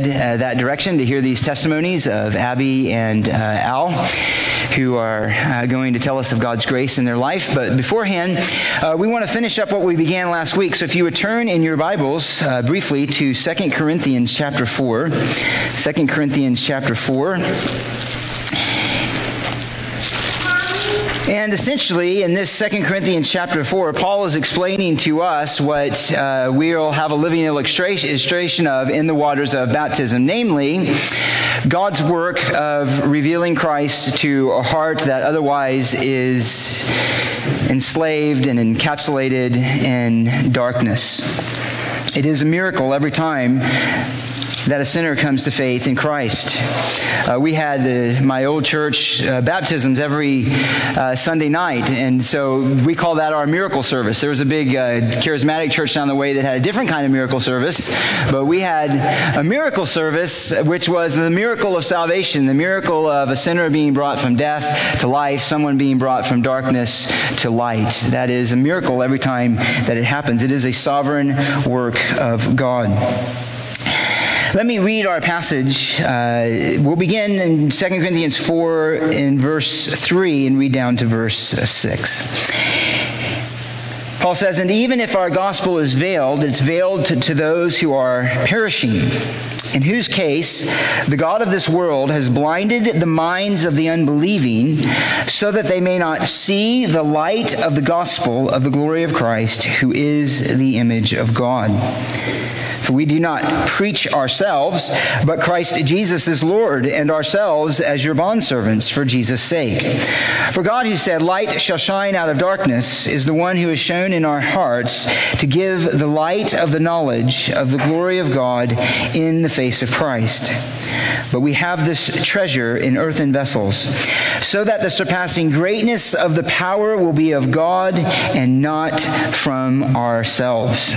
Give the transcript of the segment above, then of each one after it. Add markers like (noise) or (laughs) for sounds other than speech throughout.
uh, that direction to hear these testimonies of Abby and uh, Al, who are uh, going to tell us of God's grace in their life. But beforehand, uh, we want to finish up what we began last week. So if you would turn in your Bibles uh, briefly to 2 Corinthians chapter 4. 2 Corinthians chapter 4. And essentially, in this Second Corinthians chapter 4, Paul is explaining to us what uh, we'll have a living illustration of in the waters of baptism, namely, God's work of revealing Christ to a heart that otherwise is enslaved and encapsulated in darkness. It is a miracle every time that a sinner comes to faith in Christ. Uh, we had uh, my old church uh, baptisms every uh, Sunday night, and so we call that our miracle service. There was a big uh, charismatic church down the way that had a different kind of miracle service, but we had a miracle service, which was the miracle of salvation, the miracle of a sinner being brought from death to life, someone being brought from darkness to light. That is a miracle every time that it happens. It is a sovereign work of God. Let me read our passage. Uh, we'll begin in 2 Corinthians 4 in verse 3 and read down to verse 6. Paul says, And even if our gospel is veiled, it's veiled to, to those who are perishing, in whose case the God of this world has blinded the minds of the unbelieving, so that they may not see the light of the gospel of the glory of Christ, who is the image of God. For we do not preach ourselves, but Christ Jesus is Lord, and ourselves as your bondservants for Jesus' sake. For God, who said, Light shall shine out of darkness, is the one who has shone in our hearts to give the light of the knowledge of the glory of God in the face of Christ. But we have this treasure in earthen vessels, so that the surpassing greatness of the power will be of God and not from ourselves.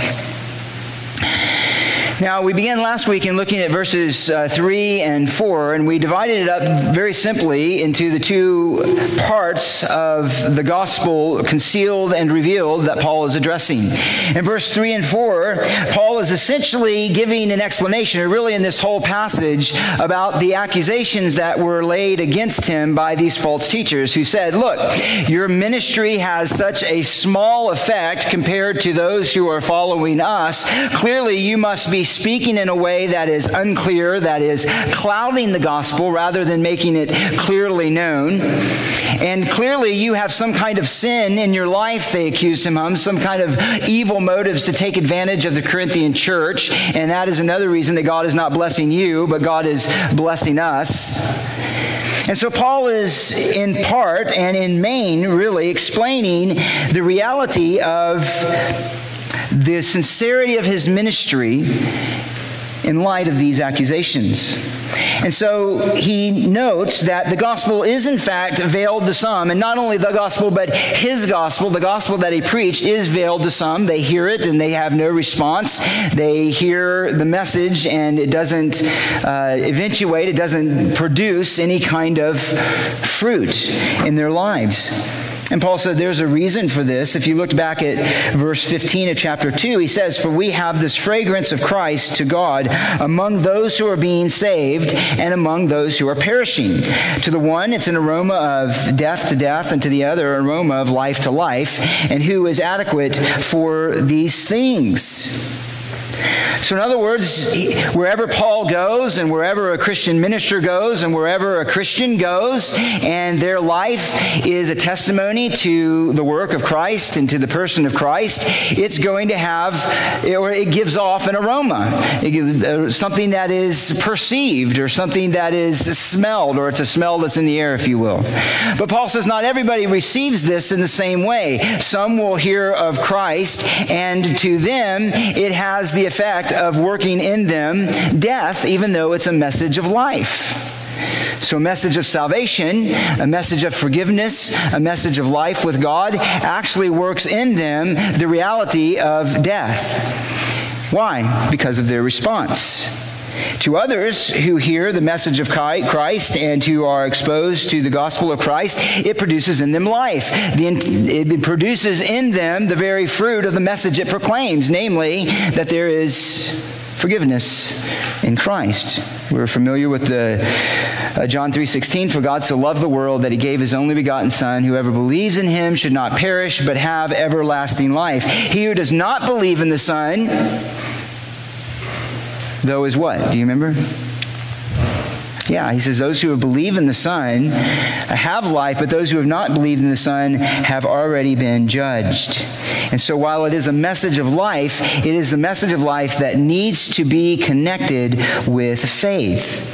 Now, we began last week in looking at verses uh, 3 and 4, and we divided it up very simply into the two parts of the gospel, concealed and revealed, that Paul is addressing. In verse 3 and 4, Paul is essentially giving an explanation, or really in this whole passage, about the accusations that were laid against him by these false teachers who said, Look, your ministry has such a small effect compared to those who are following us. Clearly, you must be speaking in a way that is unclear, that is clouding the gospel rather than making it clearly known. And clearly, you have some kind of sin in your life, they accused him of, some kind of evil motives to take advantage of the Corinthian church. And that is another reason that God is not blessing you, but God is blessing us. And so Paul is in part and in main really explaining the reality of the sincerity of his ministry in light of these accusations. And so he notes that the gospel is in fact veiled to some, and not only the gospel, but his gospel, the gospel that he preached, is veiled to some. They hear it and they have no response. They hear the message and it doesn't uh, eventuate, it doesn't produce any kind of fruit in their lives. And Paul said there's a reason for this. If you looked back at verse 15 of chapter 2, he says, For we have this fragrance of Christ to God among those who are being saved and among those who are perishing. To the one, it's an aroma of death to death, and to the other, aroma of life to life. And who is adequate for these things? So, in other words, wherever Paul goes, and wherever a Christian minister goes, and wherever a Christian goes, and their life is a testimony to the work of Christ and to the person of Christ, it's going to have, or it gives off an aroma, gives, uh, something that is perceived, or something that is smelled, or it's a smell that's in the air, if you will. But Paul says not everybody receives this in the same way. Some will hear of Christ, and to them, it has the effect of working in them death, even though it's a message of life. So, a message of salvation, a message of forgiveness, a message of life with God actually works in them the reality of death. Why? Because of their response. To others who hear the message of Christ and who are exposed to the gospel of Christ, it produces in them life. It produces in them the very fruit of the message it proclaims, namely, that there is forgiveness in Christ. We're familiar with the uh, John 3:16 for God so loved the world that he gave his only begotten son whoever believes in him should not perish but have everlasting life. He who does not believe in the son though is what? Do you remember? Yeah, he says, Those who have believed in the Son have life, but those who have not believed in the Son have already been judged. And so, while it is a message of life, it is the message of life that needs to be connected with faith.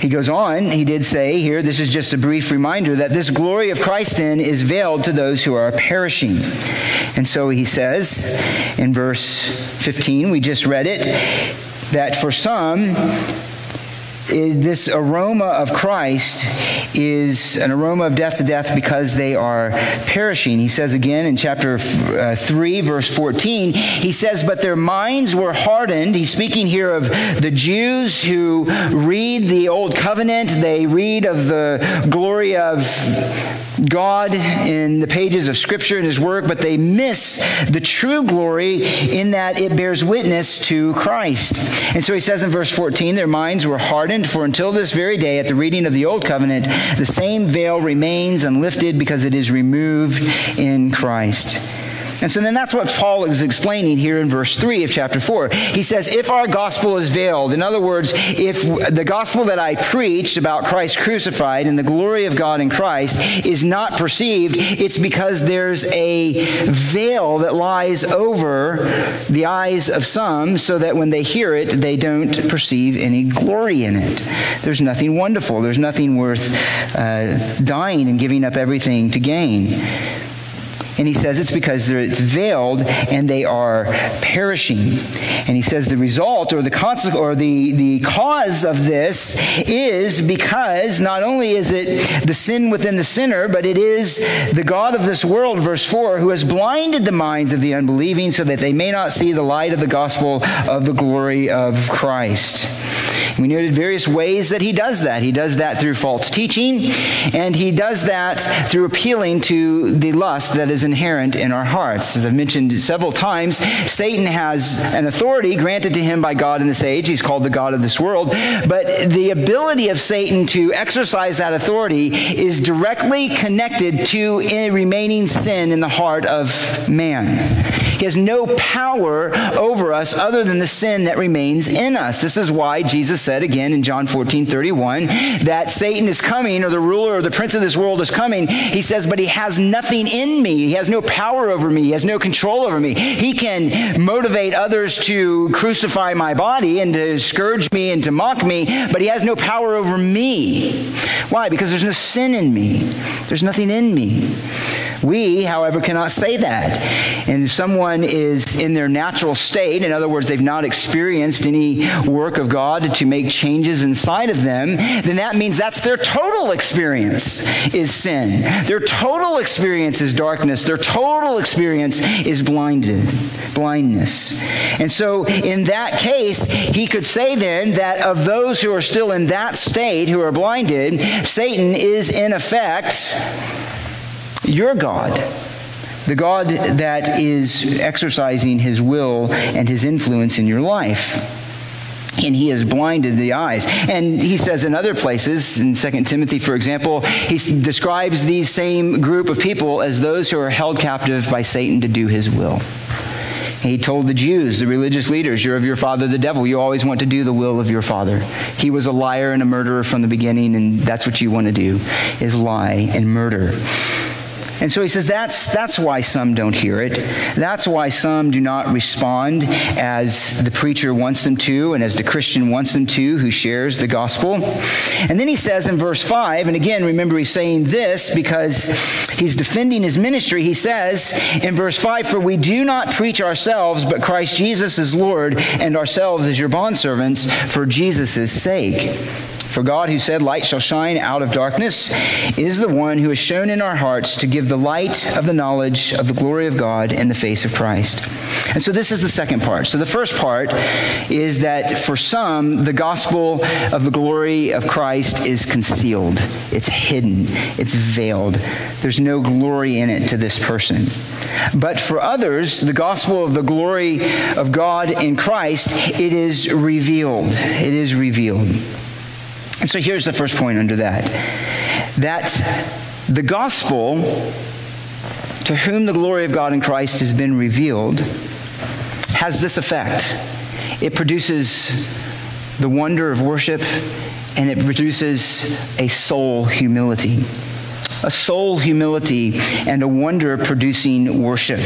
He goes on, he did say here, this is just a brief reminder that this glory of Christ then is veiled to those who are perishing. And so he says in verse 15, we just read it, that for some, this aroma of Christ is an aroma of death to death because they are perishing. He says again in chapter uh, 3, verse 14, he says, But their minds were hardened. He's speaking here of the Jews who read the Old Covenant, they read of the glory of God in the pages of Scripture and His work, but they miss the true glory in that it bears witness to Christ. And so he says in verse 14, their minds were hardened, for until this very day, at the reading of the Old Covenant, the same veil remains unlifted because it is removed in Christ. And so then that's what Paul is explaining here in verse 3 of chapter 4. He says, If our gospel is veiled, in other words, if the gospel that I preached about Christ crucified and the glory of God in Christ is not perceived, it's because there's a veil that lies over the eyes of some so that when they hear it, they don't perceive any glory in it. There's nothing wonderful, there's nothing worth uh, dying and giving up everything to gain. And he says it's because it's veiled and they are perishing. And he says the result or the consequence or the, the cause of this is because not only is it the sin within the sinner, but it is the God of this world, verse 4, who has blinded the minds of the unbelieving so that they may not see the light of the gospel of the glory of Christ. We noted various ways that he does that. He does that through false teaching, and he does that through appealing to the lust that is inherent in our hearts. As I've mentioned several times, Satan has an authority granted to him by God in this age. He's called the God of this world. But the ability of Satan to exercise that authority is directly connected to a remaining sin in the heart of man. He has no power over us other than the sin that remains in us. This is why Jesus said again in John 14 31 that Satan is coming, or the ruler or the prince of this world is coming. He says, but he has nothing in me. Has no power over me. He has no control over me. He can motivate others to crucify my body and to scourge me and to mock me, but he has no power over me. Why? Because there's no sin in me, there's nothing in me. We, however, cannot say that. And someone is in their natural state, in other words, they've not experienced any work of God to make changes inside of them, then that means that's their total experience is sin. Their total experience is darkness. Their total experience is blinded, blindness. And so in that case, he could say then that of those who are still in that state, who are blinded, Satan is in effect your God, the God that is exercising his will and his influence in your life and he has blinded the eyes. And he says in other places, in 2 Timothy, for example, he describes these same group of people as those who are held captive by Satan to do his will. He told the Jews, the religious leaders, You're of your father, the devil. You always want to do the will of your father. He was a liar and a murderer from the beginning, and that's what you want to do, is lie and murder. And so he says that's, that's why some don't hear it. That's why some do not respond as the preacher wants them to and as the Christian wants them to who shares the gospel. And then he says in verse 5, and again, remember he's saying this because he's defending his ministry. He says in verse 5, For we do not preach ourselves, but Christ Jesus is Lord, and ourselves as your bondservants for Jesus' sake. For God, who said, Light shall shine out of darkness, is the one who has shone in our hearts to give the light of the knowledge of the glory of God in the face of Christ. And so this is the second part. So the first part is that for some, the gospel of the glory of Christ is concealed, it's hidden, it's veiled. There's no glory in it to this person. But for others, the gospel of the glory of God in Christ, it is revealed. It is revealed. And so here's the first point under that that the gospel, to whom the glory of God in Christ has been revealed, has this effect it produces the wonder of worship and it produces a soul humility. A soul humility and a wonder producing worship.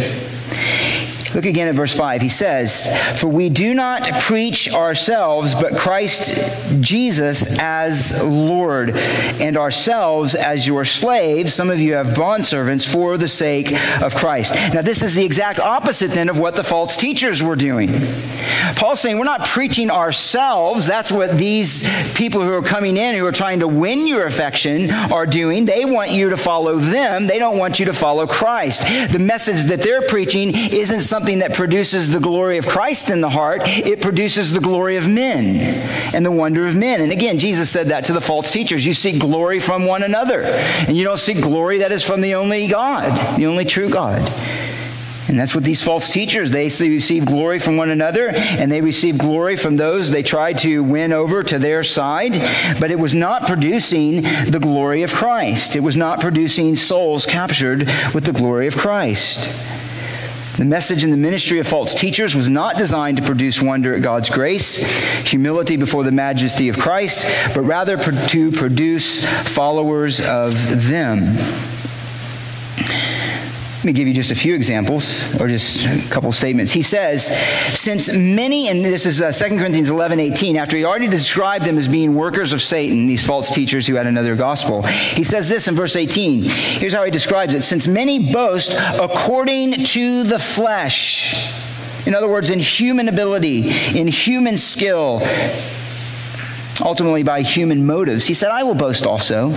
Look again at verse 5. He says, For we do not preach ourselves, but Christ Jesus as Lord, and ourselves as your slaves. Some of you have bondservants for the sake of Christ. Now, this is the exact opposite then of what the false teachers were doing. Paul's saying, We're not preaching ourselves. That's what these people who are coming in, who are trying to win your affection, are doing. They want you to follow them, they don't want you to follow Christ. The message that they're preaching isn't something something that produces the glory of Christ in the heart, it produces the glory of men and the wonder of men. And again, Jesus said that to the false teachers. You seek glory from one another, and you don't seek glory that is from the only God, the only true God. And that's what these false teachers, they receive glory from one another, and they receive glory from those they tried to win over to their side, but it was not producing the glory of Christ. It was not producing souls captured with the glory of Christ. The message in the ministry of false teachers was not designed to produce wonder at God's grace, humility before the majesty of Christ, but rather to produce followers of them. Let me give you just a few examples or just a couple statements. He says, since many, and this is uh, 2 Corinthians 11, 18, after he already described them as being workers of Satan, these false teachers who had another gospel, he says this in verse 18. Here's how he describes it. Since many boast according to the flesh, in other words, in human ability, in human skill, ultimately by human motives. He said, I will boast also.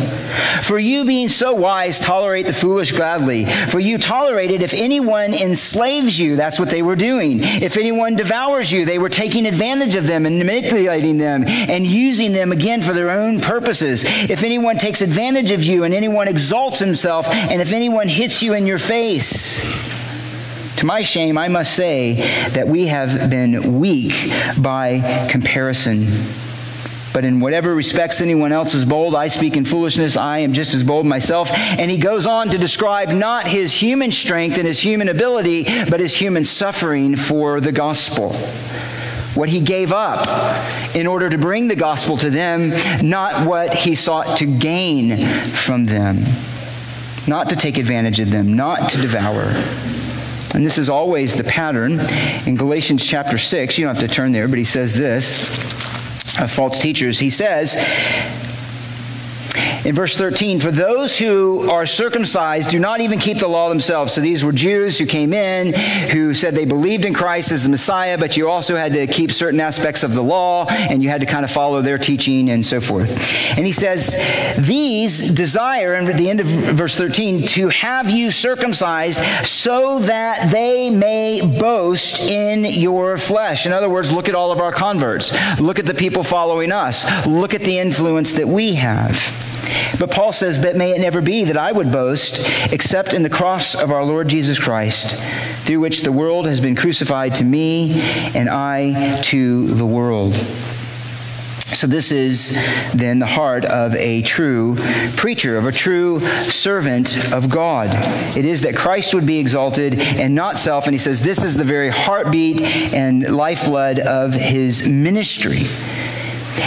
For you being so wise, tolerate the foolish gladly. For you tolerate it if anyone enslaves you. That's what they were doing. If anyone devours you, they were taking advantage of them and manipulating them and using them again for their own purposes. If anyone takes advantage of you and anyone exalts himself, and if anyone hits you in your face, to my shame, I must say that we have been weak by comparison. But in whatever respects anyone else is bold, I speak in foolishness. I am just as bold myself. And he goes on to describe not his human strength and his human ability, but his human suffering for the gospel. What he gave up in order to bring the gospel to them, not what he sought to gain from them, not to take advantage of them, not to devour. And this is always the pattern. In Galatians chapter 6, you don't have to turn there, but he says this false teachers. He says, in verse 13, for those who are circumcised do not even keep the law themselves. So these were Jews who came in, who said they believed in Christ as the Messiah, but you also had to keep certain aspects of the law, and you had to kind of follow their teaching and so forth. And he says, these desire, and at the end of verse 13, to have you circumcised so that they may boast in your flesh. In other words, look at all of our converts. Look at the people following us. Look at the influence that we have. But Paul says, But may it never be that I would boast except in the cross of our Lord Jesus Christ, through which the world has been crucified to me and I to the world. So, this is then the heart of a true preacher, of a true servant of God. It is that Christ would be exalted and not self. And he says this is the very heartbeat and lifeblood of his ministry.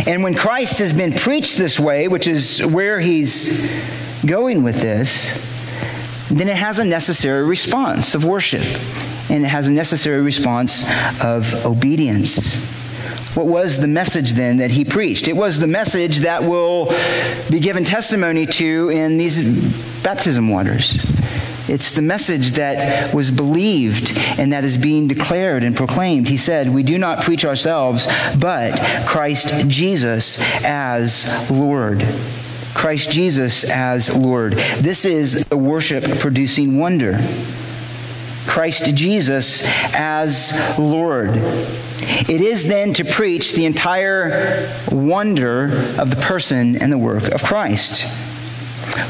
And when Christ has been preached this way, which is where he's going with this, then it has a necessary response of worship. And it has a necessary response of obedience. What was the message then that he preached? It was the message that will be given testimony to in these baptism waters. It's the message that was believed and that is being declared and proclaimed. He said, We do not preach ourselves, but Christ Jesus as Lord. Christ Jesus as Lord. This is the worship producing wonder. Christ Jesus as Lord. It is then to preach the entire wonder of the person and the work of Christ.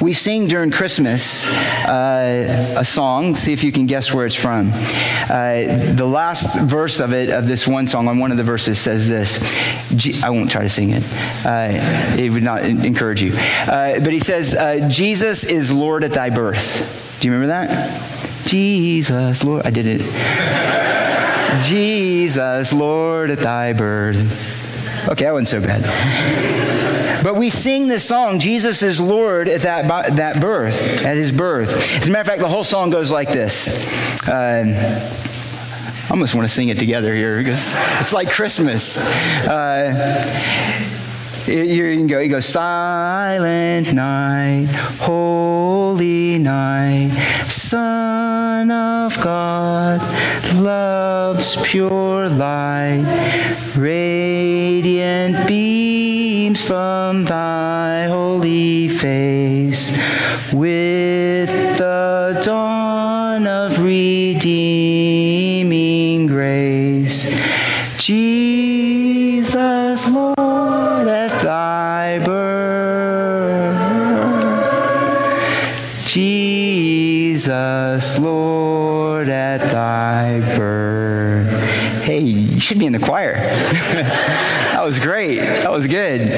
We sing during Christmas uh, a song. See if you can guess where it's from. Uh, the last verse of it, of this one song, on one of the verses, says this. I won't try to sing it. Uh, it would not encourage you. Uh, but he says, uh, "Jesus is Lord at thy birth." Do you remember that? Jesus, Lord. I did it. Jesus, Lord at thy birth. Okay, that wasn't so bad. But we sing this song, Jesus is Lord at that, that birth, at his birth. As a matter of fact, the whole song goes like this. Uh, I almost want to sing it together here because it's like Christmas. Uh, you can go, you go, silent night, holy night, Son of God, love's pure light, radiant beams from thy holy face, with the dawn of redeeming grace. Jesus, you should be in the choir. (laughs) that was great. That was good.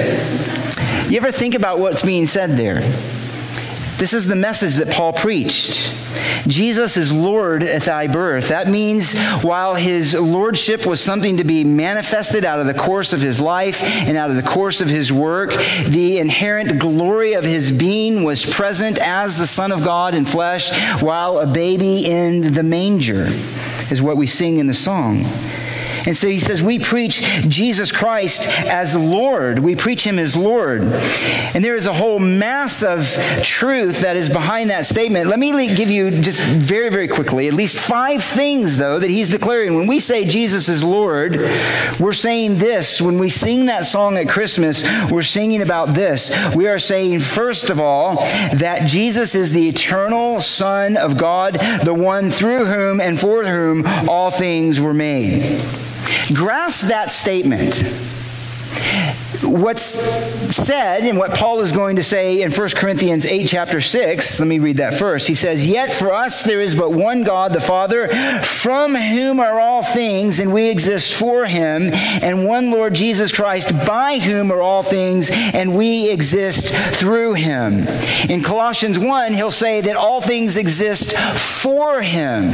You ever think about what's being said there? This is the message that Paul preached. Jesus is Lord at thy birth. That means while his lordship was something to be manifested out of the course of his life and out of the course of his work, the inherent glory of his being was present as the Son of God in flesh while a baby in the manger, is what we sing in the song. And so he says, We preach Jesus Christ as Lord. We preach him as Lord. And there is a whole mass of truth that is behind that statement. Let me give you just very, very quickly at least five things, though, that he's declaring. When we say Jesus is Lord, we're saying this. When we sing that song at Christmas, we're singing about this. We are saying, first of all, that Jesus is the eternal Son of God, the one through whom and for whom all things were made. Grasp that statement. What's said and what Paul is going to say in 1 Corinthians 8, chapter 6, let me read that first. He says, Yet for us there is but one God, the Father, from whom are all things, and we exist for him, and one Lord Jesus Christ, by whom are all things, and we exist through him. In Colossians 1, he'll say that all things exist for him.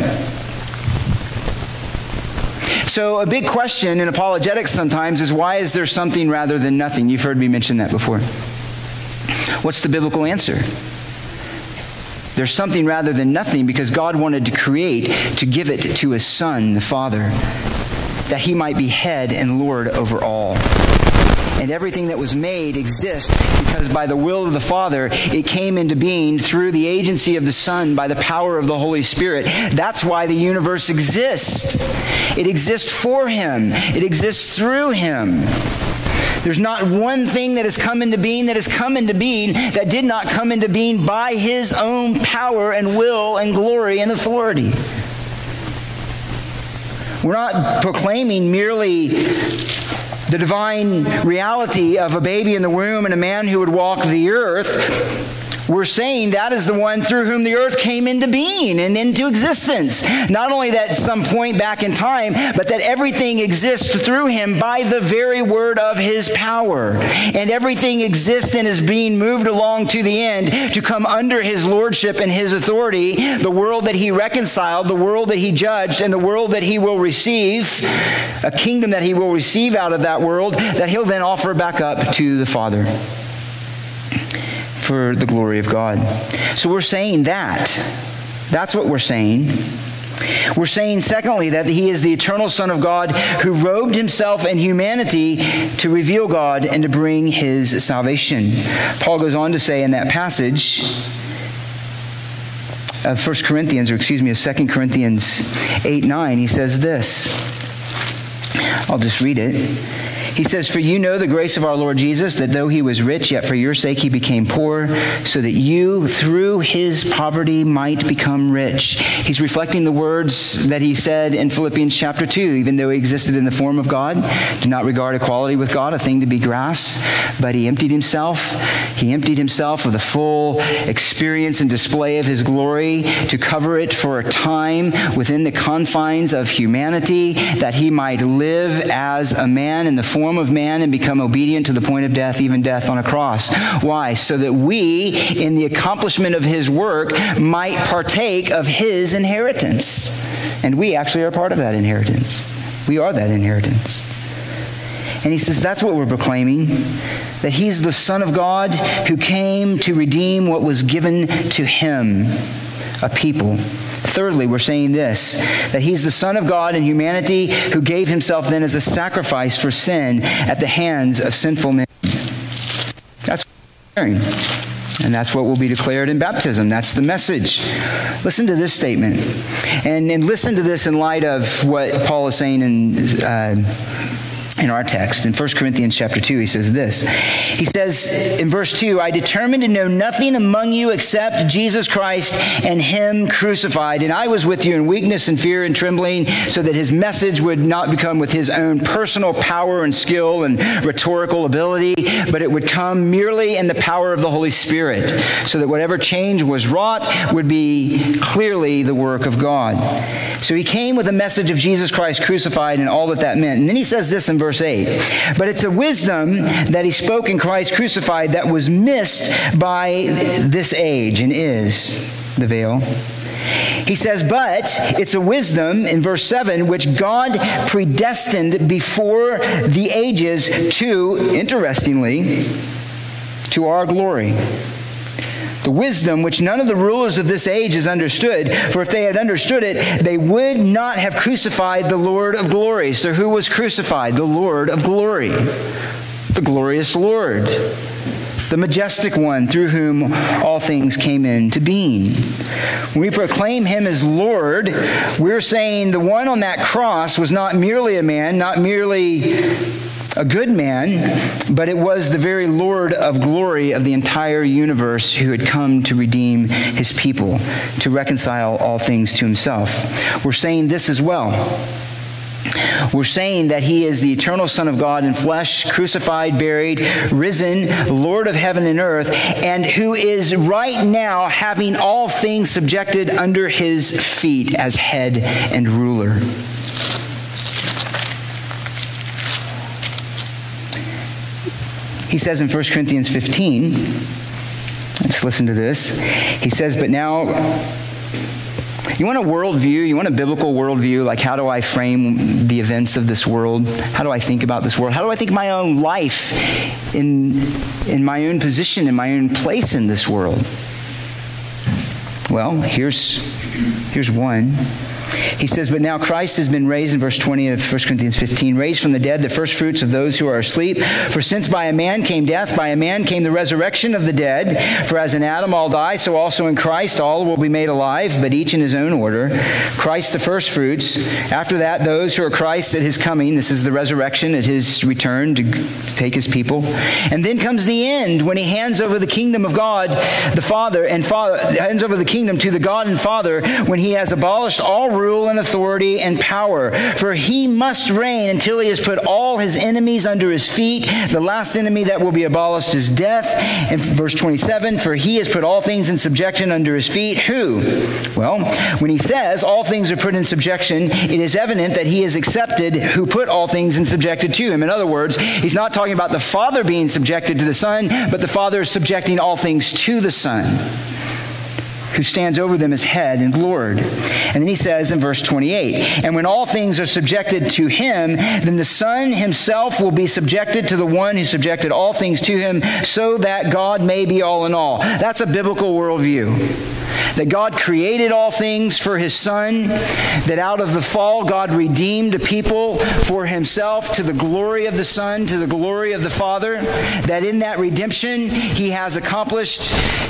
So, a big question in apologetics sometimes is why is there something rather than nothing? You've heard me mention that before. What's the biblical answer? There's something rather than nothing because God wanted to create to give it to his Son, the Father, that he might be head and Lord over all and everything that was made exists because by the will of the Father, it came into being through the agency of the Son by the power of the Holy Spirit. That's why the universe exists. It exists for Him, it exists through Him. There's not one thing that has come into being that has come into being that did not come into being by His own power and will and glory and authority. We're not proclaiming merely the divine reality of a baby in the womb and a man who would walk the earth we're saying that is the one through whom the earth came into being and into existence. Not only that some point back in time, but that everything exists through him by the very word of his power. And everything exists and is being moved along to the end to come under his lordship and his authority, the world that he reconciled, the world that he judged, and the world that he will receive, a kingdom that he will receive out of that world that he'll then offer back up to the Father for the glory of God. So we're saying that. That's what we're saying. We're saying, secondly, that he is the eternal Son of God who robed himself in humanity to reveal God and to bring his salvation. Paul goes on to say in that passage, of 1 Corinthians, or excuse me, of 2 Corinthians 8 9, he says this. I'll just read it. He says, For you know the grace of our Lord Jesus, that though he was rich, yet for your sake he became poor, so that you, through his poverty, might become rich. He's reflecting the words that he said in Philippians chapter 2 even though he existed in the form of God, did not regard equality with God a thing to be grasped, but he emptied himself. He emptied himself of the full experience and display of his glory to cover it for a time within the confines of humanity, that he might live as a man in the form form of man and become obedient to the point of death, even death on a cross. Why? So that we, in the accomplishment of his work, might partake of his inheritance. And we actually are part of that inheritance. We are that inheritance. And he says that's what we're proclaiming that he's the Son of God who came to redeem what was given to him, a people. Thirdly, we're saying this that he's the Son of God in humanity who gave himself then as a sacrifice for sin at the hands of sinful men. That's what we're hearing. and that's what will be declared in baptism. That's the message. Listen to this statement. And, and listen to this in light of what Paul is saying in. Uh, in our text in 1 corinthians chapter 2 he says this. He says in verse 2 i determined to know nothing among you except jesus christ and him crucified. And i was with you in weakness and fear and trembling so that his message would not become with his own personal power and skill and rhetorical ability but it would come merely in the power of the holy spirit so that whatever change was wrought would be clearly the work of god. So he came with a message of jesus christ crucified and all that that meant. And then he says this in verse verse 8. But it's a wisdom that he spoke in Christ crucified that was missed by this age and is the veil. He says, but it's a wisdom in verse 7 which God predestined before the ages to, interestingly, to our glory the wisdom which none of the rulers of this age has understood. For if they had understood it, they would not have crucified the Lord of glory. So who was crucified? The Lord of glory, the glorious Lord, the majestic one through whom all things came into being. When we proclaim him as Lord, we're saying the one on that cross was not merely a man, not merely a good man, but it was the very Lord of glory of the entire universe who had come to redeem his people, to reconcile all things to himself. We're saying this as well. We're saying that he is the eternal Son of God in flesh, crucified, buried, risen, Lord of heaven and earth, and who is right now having all things subjected under his feet as head and ruler. He says in 1 Corinthians 15, let's listen to this. He says, But now, you want a worldview? You want a biblical worldview? Like, how do I frame the events of this world? How do I think about this world? How do I think my own life in, in my own position, in my own place in this world? Well, here's, here's one. He says, But now Christ has been raised in verse 20 of 1 Corinthians 15, raised from the dead, the first fruits of those who are asleep. For since by a man came death, by a man came the resurrection of the dead. For as in Adam all die, so also in Christ all will be made alive, but each in his own order. Christ the first fruits. After that, those who are Christ at his coming. This is the resurrection at his return to take his people. And then comes the end when he hands over the kingdom of God, the Father, and Father, hands over the kingdom to the God and Father when he has abolished all rule and authority and power. For he must reign until he has put all his enemies under his feet. The last enemy that will be abolished is death. And verse 27, for he has put all things in subjection under his feet. Who? Well, when he says all things are put in subjection, it is evident that he is accepted who put all things in subjected to him. In other words, he's not talking about the Father being subjected to the Son, but the Father is subjecting all things to the Son who stands over them as head and Lord. And then he says in verse 28 And when all things are subjected to him, then the Son himself will be subjected to the one who subjected all things to him, so that God may be all in all. That's a biblical worldview that God created all things for his son, that out of the fall, God redeemed a people for himself to the glory of the Son, to the glory of the Father, that in that redemption, he has accomplished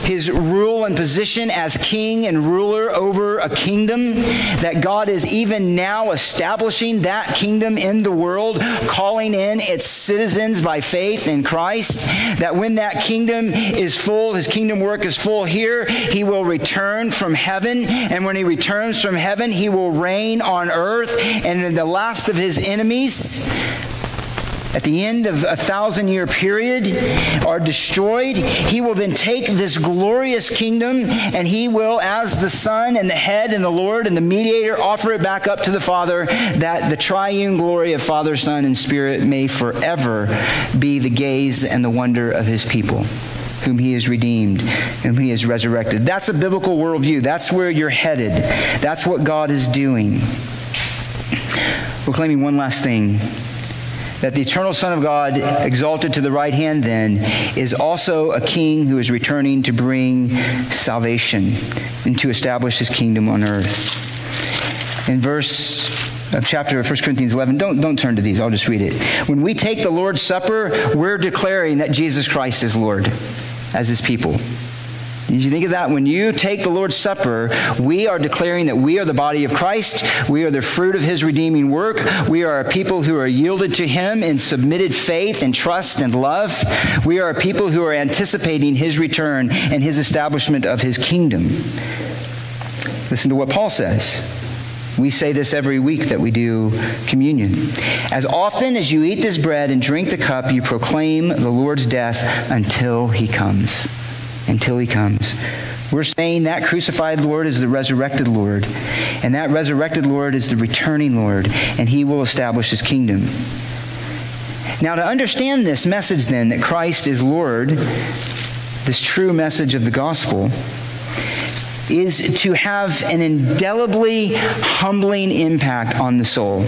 his rule and position as as king and ruler over a kingdom, that God is even now establishing that kingdom in the world, calling in its citizens by faith in Christ, that when that kingdom is full, his kingdom work is full here, he will return from heaven, and when he returns from heaven, he will reign on earth, and in the last of his enemies, at the end of a thousand year period are destroyed, he will then take this glorious kingdom and he will, as the Son and the head and the Lord and the mediator, offer it back up to the Father that the triune glory of Father, Son, and Spirit may forever be the gaze and the wonder of his people whom he has redeemed, whom he has resurrected. That's a biblical worldview. That's where you're headed. That's what God is doing. Proclaiming one last thing that the eternal Son of God, exalted to the right hand, then, is also a king who is returning to bring salvation and to establish his kingdom on earth. In verse of chapter of 1 Corinthians 11, don't, don't turn to these, I'll just read it. When we take the Lord's Supper, we're declaring that Jesus Christ is Lord as his people. Did you think of that? When you take the Lord's Supper, we are declaring that we are the body of Christ. We are the fruit of his redeeming work. We are a people who are yielded to him in submitted faith and trust and love. We are a people who are anticipating his return and his establishment of his kingdom. Listen to what Paul says. We say this every week that we do communion. As often as you eat this bread and drink the cup, you proclaim the Lord's death until he comes until he comes. We're saying that crucified Lord is the resurrected Lord, and that resurrected Lord is the returning Lord, and he will establish his kingdom. Now, to understand this message, then, that Christ is Lord, this true message of the gospel, is to have an indelibly humbling impact on the soul.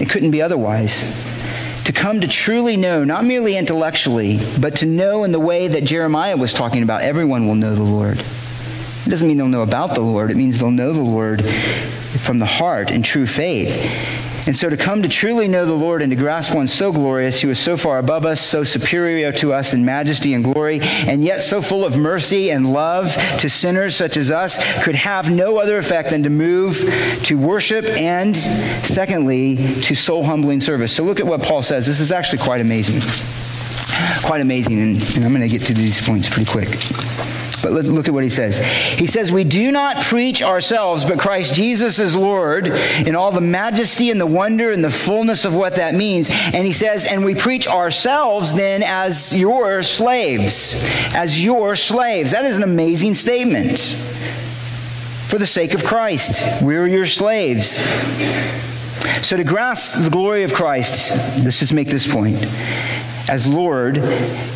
It couldn't be otherwise to come to truly know, not merely intellectually, but to know in the way that Jeremiah was talking about, everyone will know the Lord. It doesn't mean they'll know about the Lord, it means they'll know the Lord from the heart in true faith. And so to come to truly know the Lord and to grasp one so glorious, who is so far above us, so superior to us in majesty and glory, and yet so full of mercy and love to sinners such as us, could have no other effect than to move to worship and, secondly, to soul humbling service. So look at what Paul says. This is actually quite amazing. Quite amazing, and, and I'm going to get to these points pretty quick. But let's look at what he says. He says, We do not preach ourselves, but Christ Jesus is Lord in all the majesty and the wonder and the fullness of what that means. And he says, And we preach ourselves then as your slaves. As your slaves. That is an amazing statement. For the sake of Christ, we're your slaves. So, to grasp the glory of Christ, let's just make this point as Lord,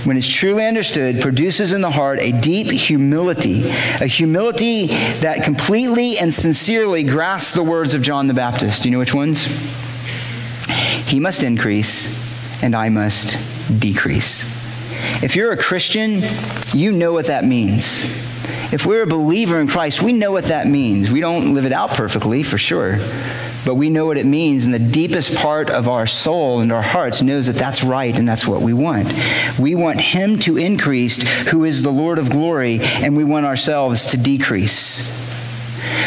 when it's truly understood, produces in the heart a deep humility, a humility that completely and sincerely grasps the words of John the Baptist. Do you know which ones? He must increase, and I must decrease. If you're a Christian, you know what that means. If we're a believer in Christ, we know what that means. We don't live it out perfectly, for sure but we know what it means, and the deepest part of our soul and our hearts knows that that's right and that's what we want. We want Him to increase, who is the Lord of glory, and we want ourselves to decrease.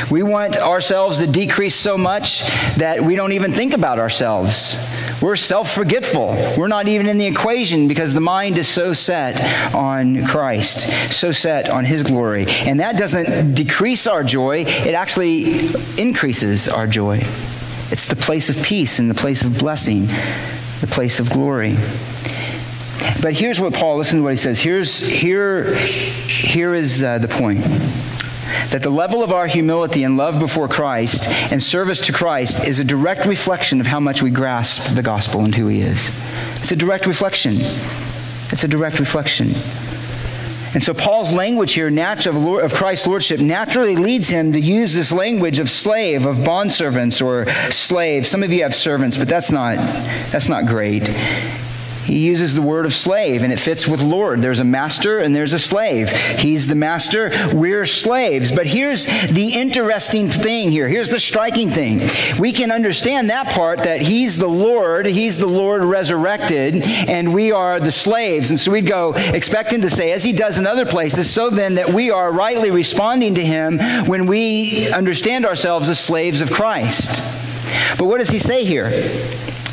We want ourselves to decrease so much that we don't even think about ourselves. We're self forgetful. We're not even in the equation because the mind is so set on Christ, so set on His glory. And that doesn't decrease our joy, it actually increases our joy. It's the place of peace and the place of blessing, the place of glory. But here's what Paul, listen to what he says. Here's, here, here is uh, the point that the level of our humility and love before Christ and service to Christ is a direct reflection of how much we grasp the gospel and who he is. It's a direct reflection. It's a direct reflection. And so Paul's language here, of Christ's lordship, naturally leads him to use this language of slave, of bondservants or slave. Some of you have servants, but that's not, that's not great. He uses the word of slave, and it fits with Lord. There's a master and there's a slave. He's the master, we're slaves. But here's the interesting thing here. Here's the striking thing. We can understand that part that He's the Lord, He's the Lord resurrected, and we are the slaves. And so we'd go expect Him to say, as He does in other places, so then that we are rightly responding to Him when we understand ourselves as slaves of Christ. But what does He say here?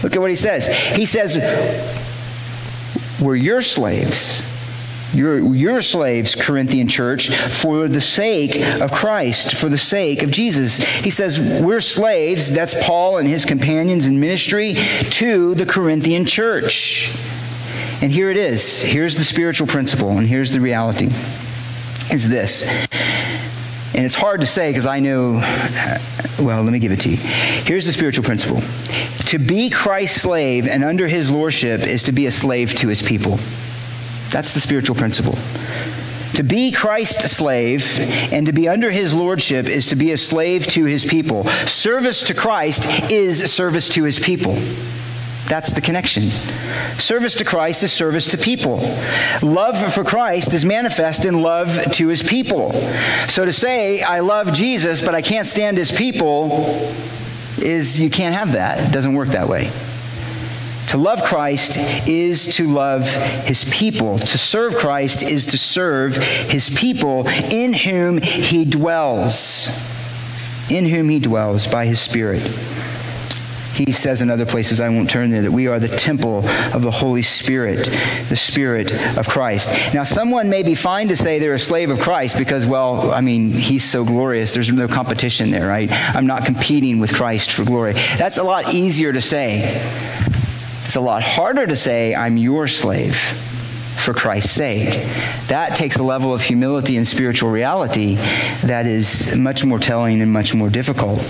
Look at what He says. He says, were your slaves. You're, you're slaves, Corinthian church, for the sake of Christ, for the sake of Jesus. He says, We're slaves, that's Paul and his companions in ministry, to the Corinthian church. And here it is. Here's the spiritual principle, and here's the reality is this. And it's hard to say because I know, well, let me give it to you. Here's the spiritual principle to be Christ's slave and under his lordship is to be a slave to his people. That's the spiritual principle. To be Christ's slave and to be under his lordship is to be a slave to his people. Service to Christ is service to his people. That's the connection. Service to Christ is service to people. Love for Christ is manifest in love to his people. So to say, I love Jesus, but I can't stand his people, is you can't have that. It doesn't work that way. To love Christ is to love his people. To serve Christ is to serve his people in whom he dwells. In whom he dwells by his Spirit. He says in other places, I won't turn there, that we are the temple of the Holy Spirit, the Spirit of Christ. Now, someone may be fine to say they're a slave of Christ because, well, I mean, he's so glorious. There's no competition there, right? I'm not competing with Christ for glory. That's a lot easier to say. It's a lot harder to say, I'm your slave for Christ's sake. That takes a level of humility and spiritual reality that is much more telling and much more difficult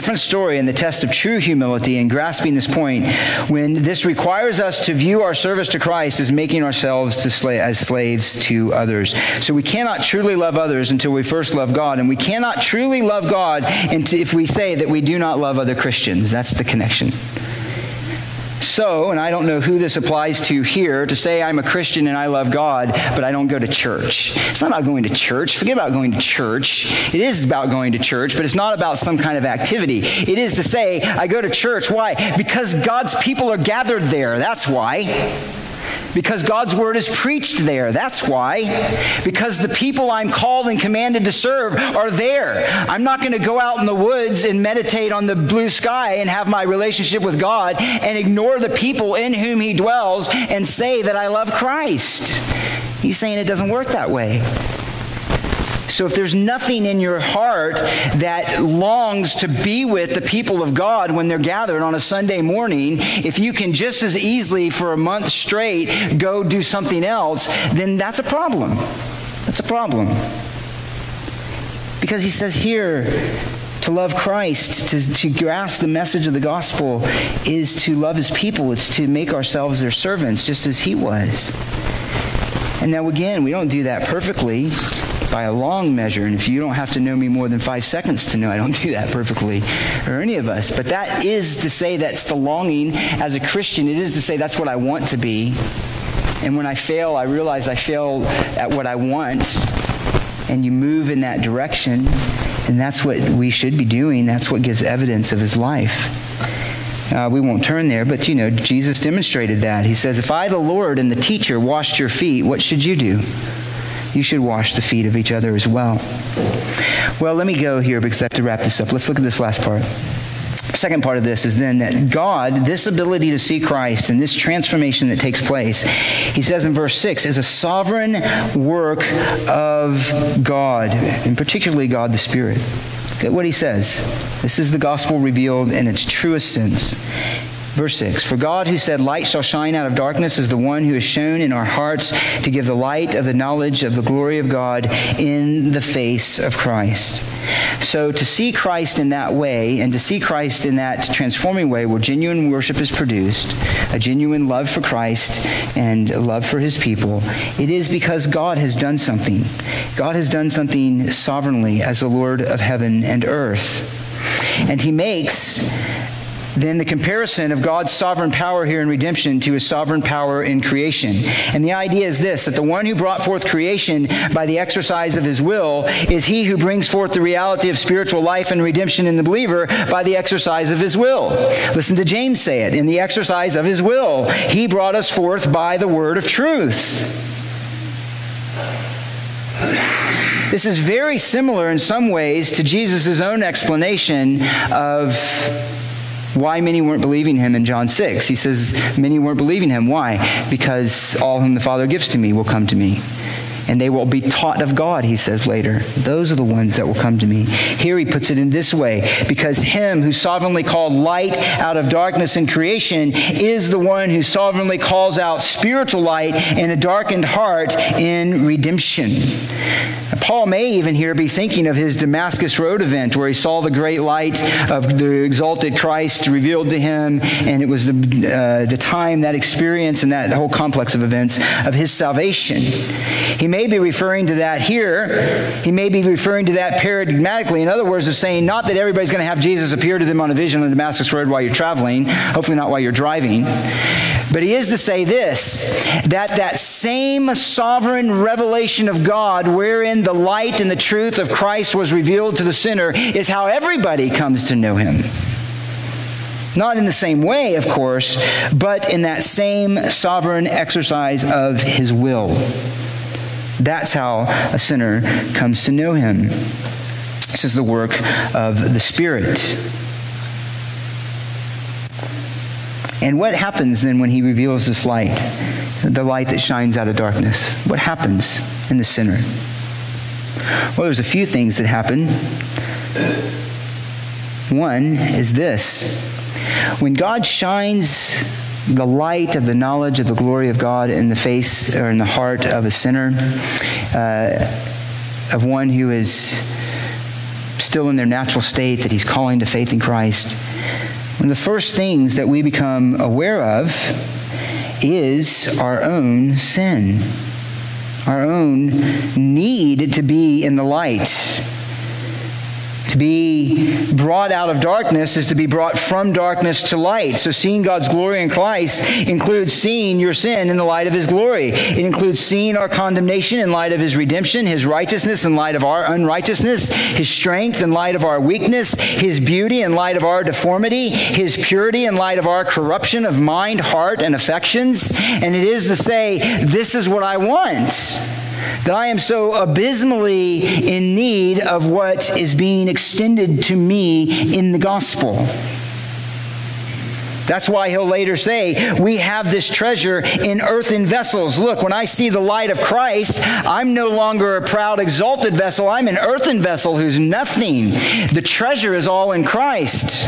different story in the test of true humility and grasping this point when this requires us to view our service to Christ as making ourselves as slaves to others. So we cannot truly love others until we first love God, and we cannot truly love God if we say that we do not love other Christians. That's the connection. So, and I don't know who this applies to here, to say I'm a Christian and I love God, but I don't go to church. It's not about going to church. Forget about going to church. It is about going to church, but it's not about some kind of activity. It is to say, I go to church. Why? Because God's people are gathered there. That's why. Because God's word is preached there. That's why. Because the people I'm called and commanded to serve are there. I'm not going to go out in the woods and meditate on the blue sky and have my relationship with God and ignore the people in whom He dwells and say that I love Christ. He's saying it doesn't work that way. So if there's nothing in your heart that longs to be with the people of God when they're gathered on a Sunday morning, if you can just as easily for a month straight go do something else, then that's a problem. That's a problem. Because he says here, to love Christ, to, to grasp the message of the gospel, is to love his people. It's to make ourselves their servants, just as he was. And now, again, we don't do that perfectly by a long measure. And if you don't have to know me more than five seconds to know, I don't (laughs) do that perfectly, or any of us. But that is to say that's the longing as a Christian. It is to say that's what I want to be. And when I fail, I realize I fail at what I want. And you move in that direction. And that's what we should be doing. That's what gives evidence of his life. Uh, we won't turn there, but you know, Jesus demonstrated that. He says, If I, the Lord and the teacher, washed your feet, what should you do? You should wash the feet of each other as well. Well, let me go here because I have to wrap this up. Let's look at this last part. Second part of this is then that God, this ability to see Christ and this transformation that takes place, he says in verse 6, is a sovereign work of God, and particularly God the Spirit. Look at what he says. This is the gospel revealed in its truest sense. Verse 6 For God, who said, Light shall shine out of darkness, is the one who has shone in our hearts to give the light of the knowledge of the glory of God in the face of Christ. So to see Christ in that way, and to see Christ in that transforming way where genuine worship is produced, a genuine love for Christ and love for his people, it is because God has done something. God has done something sovereignly as the Lord of heaven and earth. And he makes than the comparison of God's sovereign power here in redemption to his sovereign power in creation. And the idea is this that the one who brought forth creation by the exercise of his will is he who brings forth the reality of spiritual life and redemption in the believer by the exercise of his will. Listen to James say it in the exercise of his will. He brought us forth by the word of truth. This is very similar in some ways to Jesus' own explanation of why many weren't believing him in John 6. He says, Many weren't believing him. Why? Because all whom the Father gives to me will come to me and they will be taught of God, he says later. Those are the ones that will come to me. Here he puts it in this way because him who sovereignly called light out of darkness in creation is the one who sovereignly calls out spiritual light in a darkened heart in redemption. Paul may even here be thinking of his Damascus Road event where he saw the great light of the exalted Christ revealed to him, and it was the, uh, the time, that experience, and that whole complex of events of his salvation. He may be referring to that here. He may be referring to that paradigmatically. In other words, of saying not that everybody's going to have Jesus appear to them on a vision on the Damascus Road while you're traveling, hopefully not while you're driving. But he is to say this that that same sovereign revelation of God, wherein the light and the truth of Christ was revealed to the sinner, is how everybody comes to know him. Not in the same way, of course, but in that same sovereign exercise of his will. That's how a sinner comes to know him. This is the work of the Spirit. And what happens then when he reveals this light, the light that shines out of darkness? What happens in the sinner? Well, there's a few things that happen. One is this when God shines the light of the knowledge of the glory of God in the face or in the heart of a sinner, uh, of one who is still in their natural state that he's calling to faith in Christ. One of the first things that we become aware of is our own sin, our own need to be in the light to be brought out of darkness is to be brought from darkness to light. So seeing God's glory in Christ includes seeing your sin in the light of his glory. It includes seeing our condemnation in light of his redemption, his righteousness in light of our unrighteousness, his strength in light of our weakness, his beauty in light of our deformity, his purity in light of our corruption of mind, heart, and affections. And it is to say, this is what I want that I am so abysmally in need of what is being extended to me in the gospel. That's why he'll later say, We have this treasure in earthen vessels. Look, when I see the light of Christ, I'm no longer a proud, exalted vessel. I'm an earthen vessel who's nothing. The treasure is all in Christ.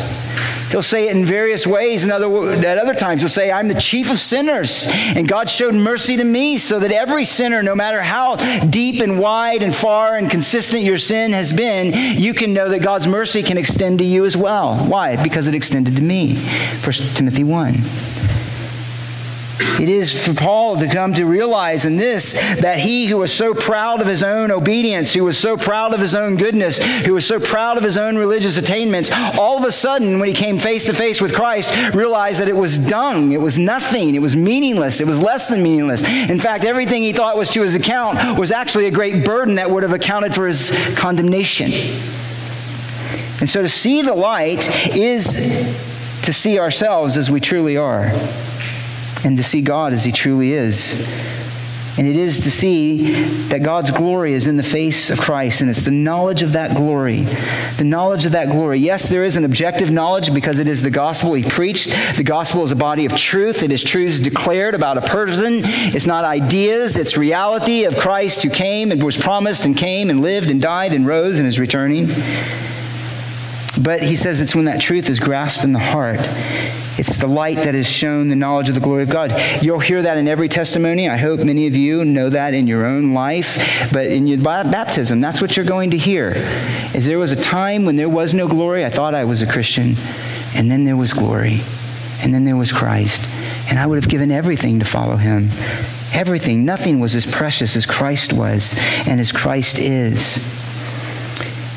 He'll say it in various ways. And other, at other times, he'll say, I'm the chief of sinners. And God showed mercy to me so that every sinner, no matter how deep and wide and far and consistent your sin has been, you can know that God's mercy can extend to you as well. Why? Because it extended to me. 1 Timothy 1. It is for Paul to come to realize in this that he who was so proud of his own obedience, who was so proud of his own goodness, who was so proud of his own religious attainments, all of a sudden, when he came face to face with Christ, realized that it was dung, it was nothing, it was meaningless, it was less than meaningless. In fact, everything he thought was to his account was actually a great burden that would have accounted for his condemnation. And so to see the light is to see ourselves as we truly are and to see God as He truly is. And it is to see that God's glory is in the face of Christ, and it's the knowledge of that glory. The knowledge of that glory. Yes, there is an objective knowledge because it is the gospel he preached. The gospel is a body of truth. It is truths declared about a person. It's not ideas, it's reality of Christ who came and was promised and came and lived and died and rose and is returning. But he says it's when that truth is grasped in the heart it's the light that has shone the knowledge of the glory of God. You'll hear that in every testimony. I hope many of you know that in your own life. But in your baptism, that's what you're going to hear. Is there was a time when there was no glory. I thought I was a Christian. And then there was glory. And then there was Christ. And I would have given everything to follow him. Everything. Nothing was as precious as Christ was and as Christ is.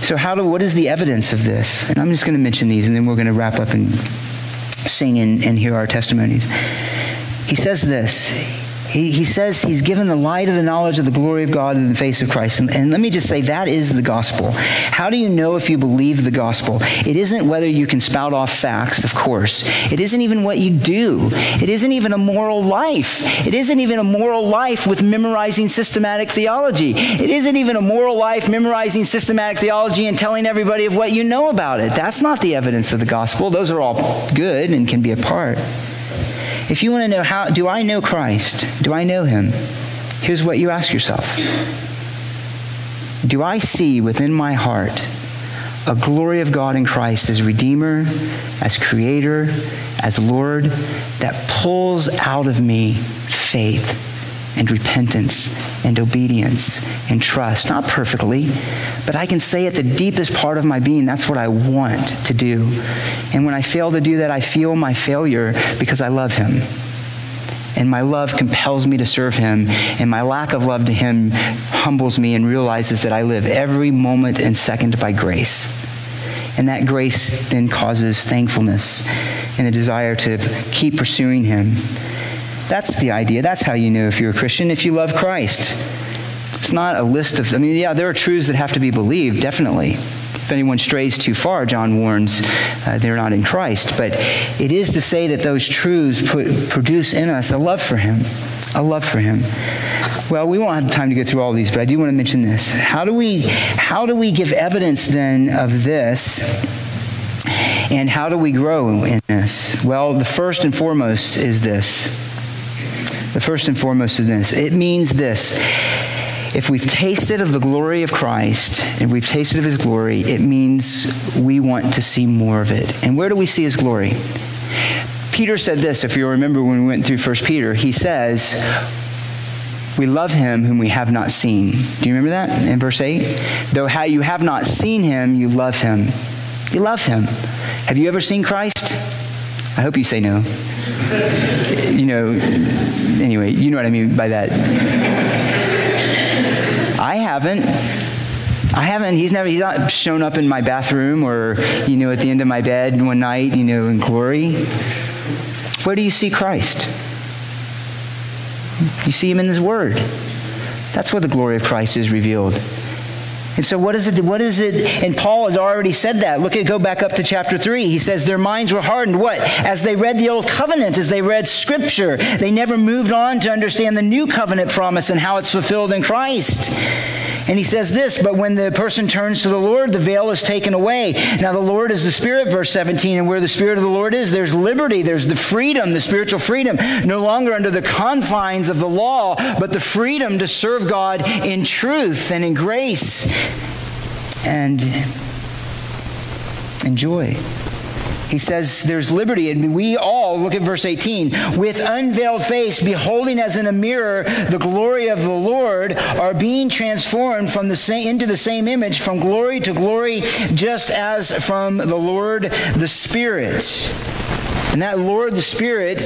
So how do what is the evidence of this? And I'm just going to mention these and then we're going to wrap up and sing and, and hear our testimonies. He says this he, he says he's given the light of the knowledge of the glory of God in the face of Christ. And, and let me just say, that is the gospel. How do you know if you believe the gospel? It isn't whether you can spout off facts, of course. It isn't even what you do. It isn't even a moral life. It isn't even a moral life with memorizing systematic theology. It isn't even a moral life memorizing systematic theology and telling everybody of what you know about it. That's not the evidence of the gospel. Those are all good and can be a part. If you want to know how, do I know Christ? Do I know him? Here's what you ask yourself Do I see within my heart a glory of God in Christ as Redeemer, as Creator, as Lord, that pulls out of me faith? And repentance and obedience and trust. Not perfectly, but I can say at the deepest part of my being, that's what I want to do. And when I fail to do that, I feel my failure because I love Him. And my love compels me to serve Him. And my lack of love to Him humbles me and realizes that I live every moment and second by grace. And that grace then causes thankfulness and a desire to keep pursuing Him that's the idea. That's how you know if you're a Christian, if you love Christ. It's not a list of, I mean, yeah, there are truths that have to be believed, definitely. If anyone strays too far, John warns, uh, they're not in Christ. But it is to say that those truths put, produce in us a love for Him, a love for Him. Well, we won't have time to go through all these, but I do want to mention this. How do we, how do we give evidence then of this? And how do we grow in this? Well, the first and foremost is this the first and foremost is this it means this. If we've tasted of the glory of Christ and we've tasted of his glory, it means we want to see more of it. And where do we see his glory? Peter said this, if you remember when we went through 1 Peter, he says, we love him whom we have not seen. Do you remember that in verse 8? Though how you have not seen him, you love him. You love him. Have you ever seen Christ? I hope you say no. You know, anyway, you know what I mean by that. I haven't. I haven't. He's never. He's not shown up in my bathroom or you know at the end of my bed one night. You know in glory. Where do you see Christ? You see him in His Word. That's where the glory of Christ is revealed. And so what is it? What is it? And Paul has already said that. Look at go back up to chapter three. He says their minds were hardened. What? As they read the old covenant, as they read scripture, they never moved on to understand the new covenant promise and how it's fulfilled in Christ. And he says this, but when the person turns to the Lord, the veil is taken away. Now, the Lord is the Spirit, verse 17, and where the Spirit of the Lord is, there's liberty, there's the freedom, the spiritual freedom, no longer under the confines of the law, but the freedom to serve God in truth and in grace and in joy. He says there's liberty, and we all, look at verse 18, with unveiled face, beholding as in a mirror the glory of the Lord, are being transformed from the same, into the same image from glory to glory, just as from the Lord the Spirit. And that Lord the Spirit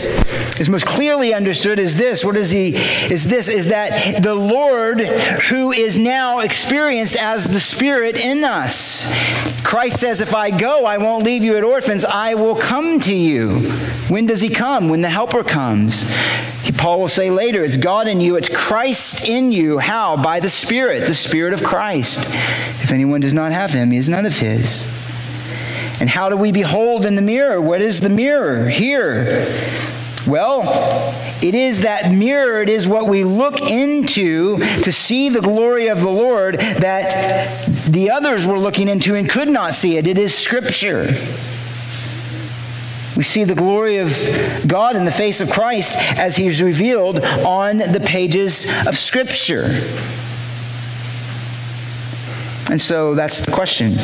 is most clearly understood as this. What is he? Is this? Is that the Lord who is now experienced as the Spirit in us. Christ says, If I go, I won't leave you at orphans. I will come to you. When does he come? When the Helper comes. Paul will say later, it's God in you, it's Christ in you. How? By the Spirit, the Spirit of Christ. If anyone does not have him, he is none of his. And how do we behold in the mirror? What is the mirror here? Well, it is that mirror, it is what we look into to see the glory of the Lord that the others were looking into and could not see it. It is Scripture. We see the glory of God in the face of Christ as he is revealed on the pages of Scripture. And so that's the question.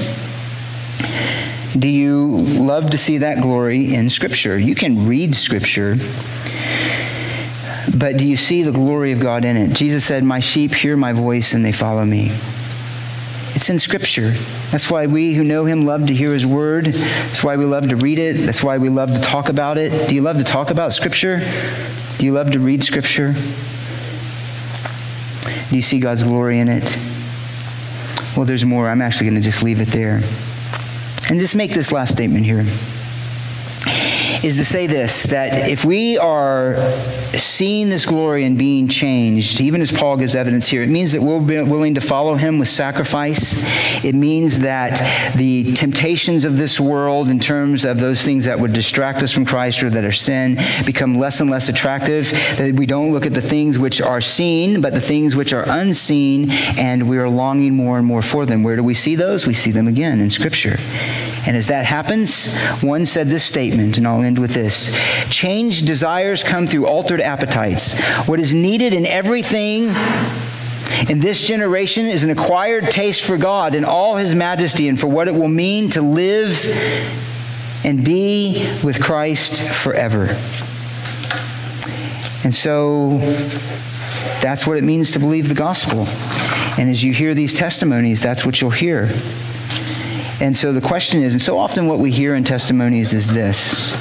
Do you love to see that glory in Scripture? You can read Scripture, but do you see the glory of God in it? Jesus said, My sheep hear my voice and they follow me. It's in Scripture. That's why we who know Him love to hear His Word. That's why we love to read it. That's why we love to talk about it. Do you love to talk about Scripture? Do you love to read Scripture? Do you see God's glory in it? Well, there's more. I'm actually going to just leave it there. And just make this last statement here. Is to say this that if we are seeing this glory and being changed, even as Paul gives evidence here, it means that we'll be willing to follow him with sacrifice. It means that the temptations of this world, in terms of those things that would distract us from Christ or that are sin, become less and less attractive. That we don't look at the things which are seen, but the things which are unseen, and we are longing more and more for them. Where do we see those? We see them again in Scripture. And as that happens, one said this statement, and I'll end with this Changed desires come through altered appetites. What is needed in everything in this generation is an acquired taste for God and all his majesty and for what it will mean to live and be with Christ forever. And so that's what it means to believe the gospel. And as you hear these testimonies, that's what you'll hear. And so the question is, and so often what we hear in testimonies is this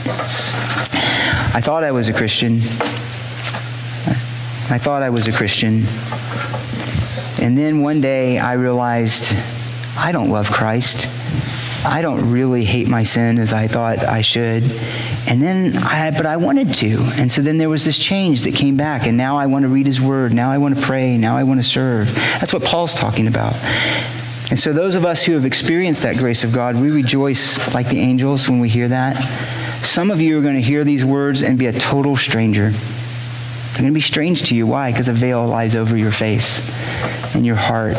I thought I was a Christian. I thought I was a Christian. And then one day I realized I don't love Christ. I don't really hate my sin as I thought I should. And then I, but I wanted to. And so then there was this change that came back. And now I want to read his word. Now I want to pray. Now I want to serve. That's what Paul's talking about. And so, those of us who have experienced that grace of God, we rejoice like the angels when we hear that. Some of you are going to hear these words and be a total stranger. They're going to be strange to you. Why? Because a veil lies over your face and your heart.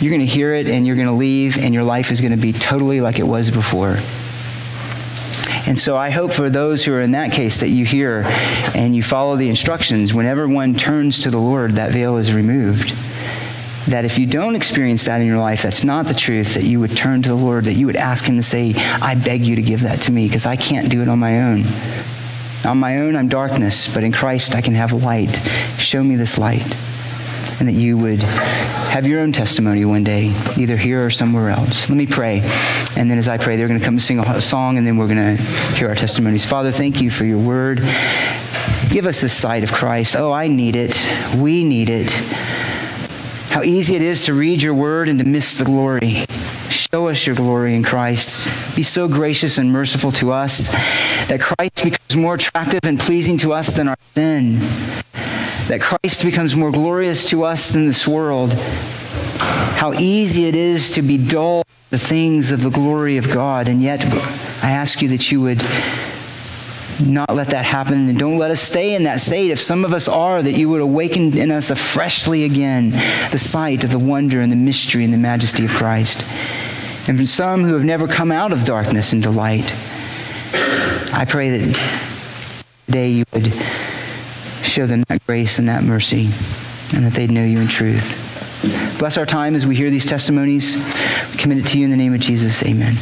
You're going to hear it and you're going to leave, and your life is going to be totally like it was before. And so I hope for those who are in that case that you hear and you follow the instructions. Whenever one turns to the Lord, that veil is removed that if you don't experience that in your life, that's not the truth, that you would turn to the Lord, that you would ask Him to say, I beg you to give that to me because I can't do it on my own. On my own, I'm darkness, but in Christ, I can have light. Show me this light. And that you would have your own testimony one day, either here or somewhere else. Let me pray. And then as I pray, they're going to come and sing a song, and then we're going to hear our testimonies. Father, thank you for your word. Give us the sight of Christ. Oh, I need it. We need it. How easy it is to read your word and to miss the glory. Show us your glory in Christ. Be so gracious and merciful to us that Christ becomes more attractive and pleasing to us than our sin. That Christ becomes more glorious to us than this world. How easy it is to be dull the things of the glory of God. And yet, I ask you that you would not let that happen and don't let us stay in that state. If some of us are, that you would awaken in us freshly again the sight of the wonder and the mystery and the majesty of Christ. And for some who have never come out of darkness into light, I pray that today you would show them that grace and that mercy and that they'd know you in truth. Bless our time as we hear these testimonies. We commit it to you in the name of Jesus. Amen.